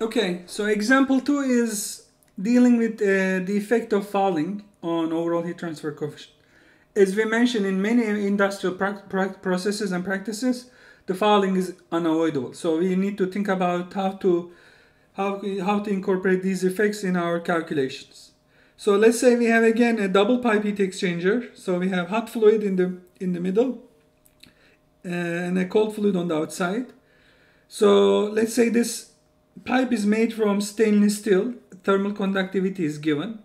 Okay, so example two is dealing with uh, the effect of fouling on overall heat transfer coefficient. As we mentioned in many industrial processes and practices, the fouling is unavoidable. So we need to think about how to how, how to incorporate these effects in our calculations. So let's say we have again a double pipe heat exchanger. So we have hot fluid in the in the middle uh, and a cold fluid on the outside. So let's say this pipe is made from stainless steel. Thermal conductivity is given.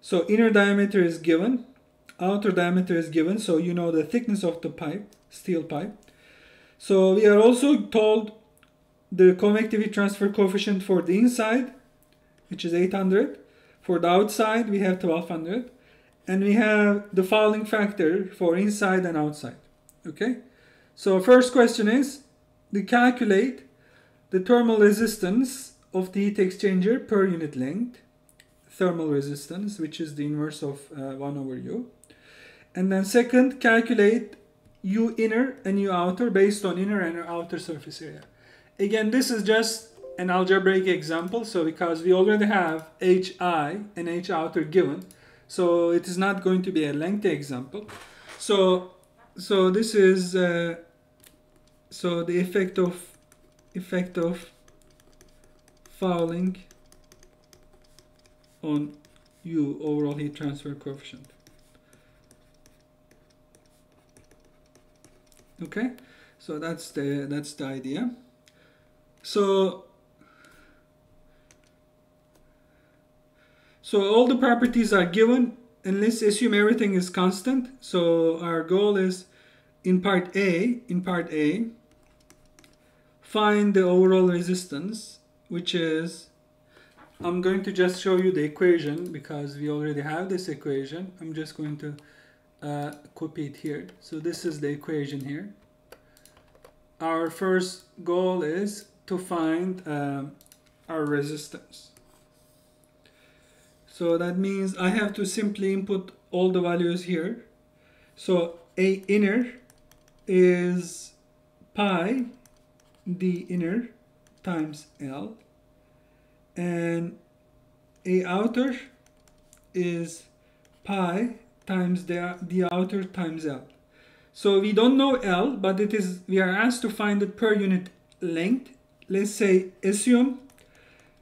So inner diameter is given. Outer diameter is given. So you know the thickness of the pipe, steel pipe. So we are also told the convectivity transfer coefficient for the inside, which is 800. For the outside, we have 1200. And we have the fouling factor for inside and outside. Okay? So first question is, to calculate the thermal resistance of the heat exchanger per unit length, thermal resistance, which is the inverse of uh, 1 over U. And then second, calculate U inner and U outer based on inner and outer surface area. Again, this is just an algebraic example, so because we already have HI and H outer given, so it is not going to be a lengthy example. So, so this is uh, so the effect of effect of fouling on U overall heat transfer coefficient. Okay, so that's the that's the idea. So, so all the properties are given and let's assume everything is constant. So our goal is in part A, in part A, find the overall resistance, which is, I'm going to just show you the equation because we already have this equation. I'm just going to uh, copy it here. So this is the equation here. Our first goal is to find uh, our resistance. So that means I have to simply input all the values here. So A inner is pi D inner times L. And A outer is pi times the, the outer times L. So we don't know L, but it is we are asked to find it per unit length. Let's say assume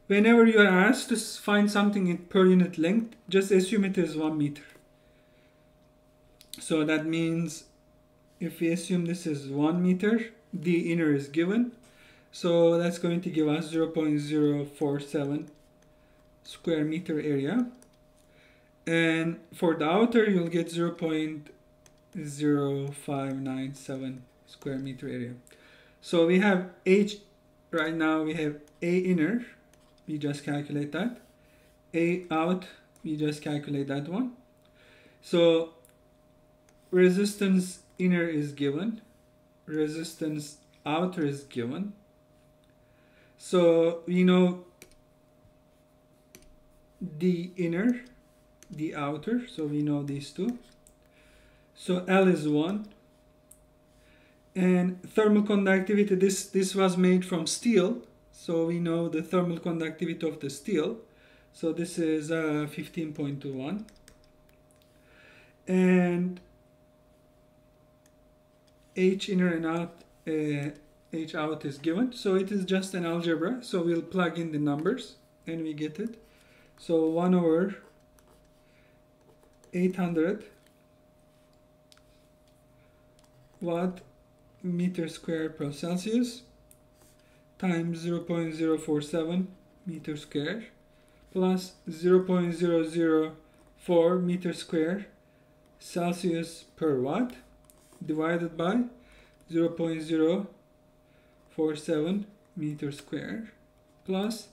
whenever you are asked to find something in per unit length just assume it is one meter. So that means if we assume this is one meter the inner is given so that's going to give us 0.047 square meter area and for the outer you'll get 0.0597 square meter area so we have h right now we have A inner, we just calculate that. A out, we just calculate that one. So resistance inner is given, resistance outer is given. So we know the inner, the outer, so we know these two. So L is 1, and thermal conductivity this this was made from steel so we know the thermal conductivity of the steel so this is uh, 15.21 and h inner and out uh, h out is given. So it is just an algebra. So we'll plug in the numbers and we get it. So 1 over 800 watt meter square per Celsius times 0.047 meter square plus 0.004 meter square Celsius per watt divided by 0.047 meter square plus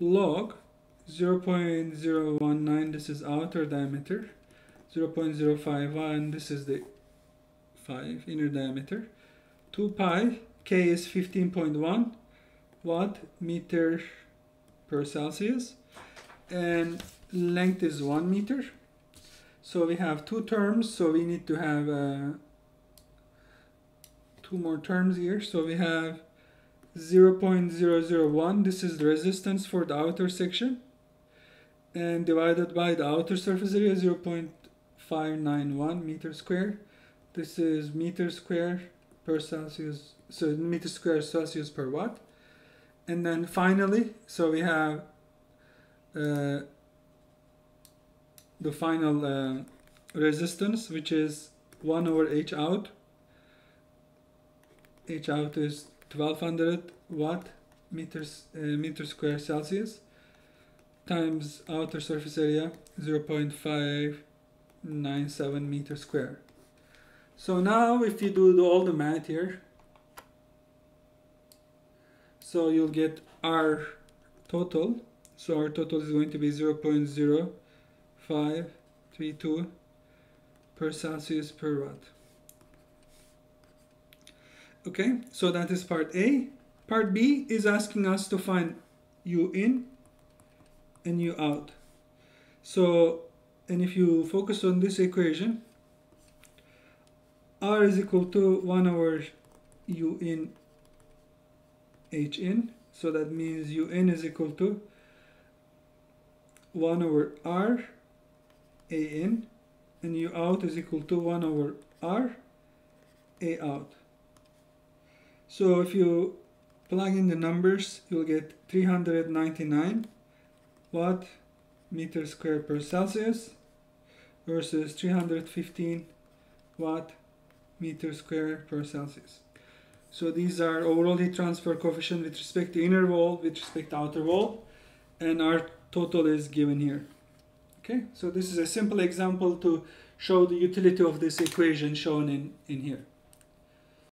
log 0.019 this is outer diameter 0.051 this is the 5 inner diameter 2 pi, K is 15.1 watt meter per Celsius and length is 1 meter. So we have two terms, so we need to have uh, two more terms here. So we have 0.001 this is the resistance for the outer section. And divided by the outer surface area 0.591 meter square. This is meter square per celsius so meter square celsius per watt. And then finally so we have uh, the final uh, resistance which is 1 over h out h out is 1200 watt meters uh, meter square celsius times outer surface area 0.597 meter square. So now if you do the, all the math here so you'll get our total. So our total is going to be 0.0532 per celsius per watt okay so that is part A. Part B is asking us to find u in and u out. So and if you focus on this equation r is equal to 1 over u in h in. So that means u in is equal to 1 over r a in and u out is equal to 1 over r a out so if you plug in the numbers you'll get 399 watt meter square per celsius versus 315 watt meter square per celsius so these are overall heat transfer coefficient with respect to inner wall, with respect to outer wall, and our total is given here. Okay, so this is a simple example to show the utility of this equation shown in, in here.